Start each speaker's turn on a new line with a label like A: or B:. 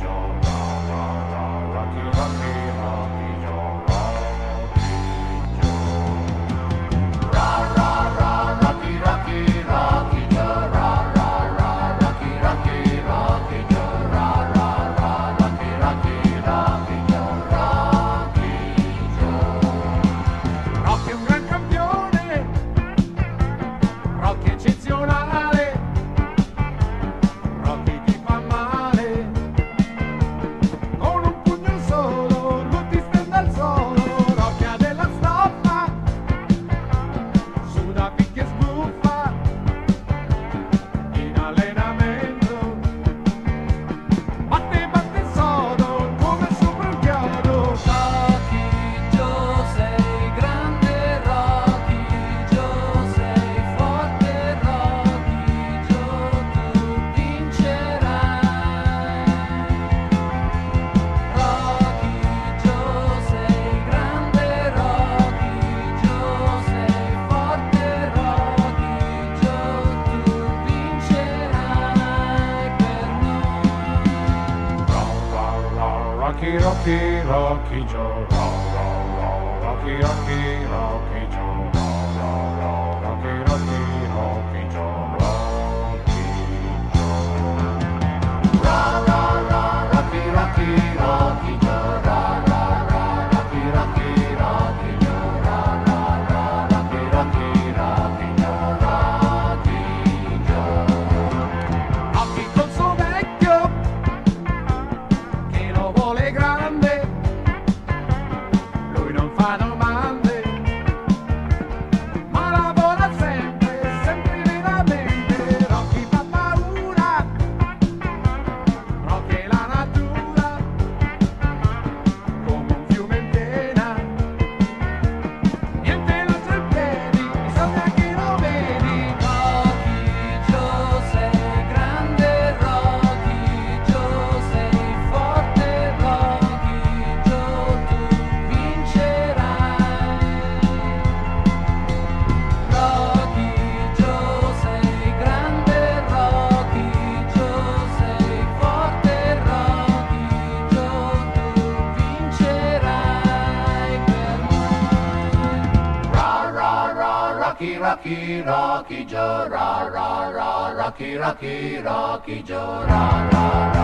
A: John.
B: Rocky, Rocky, Rocky Joe, rock, rock, rock, Rocky, Rocky,
A: Rocky Joe. I don't Rocky, Rocky, Rocky Joe,
B: ra ra ra, Rocky, Rocky, Rocky Joe, ra ra ra.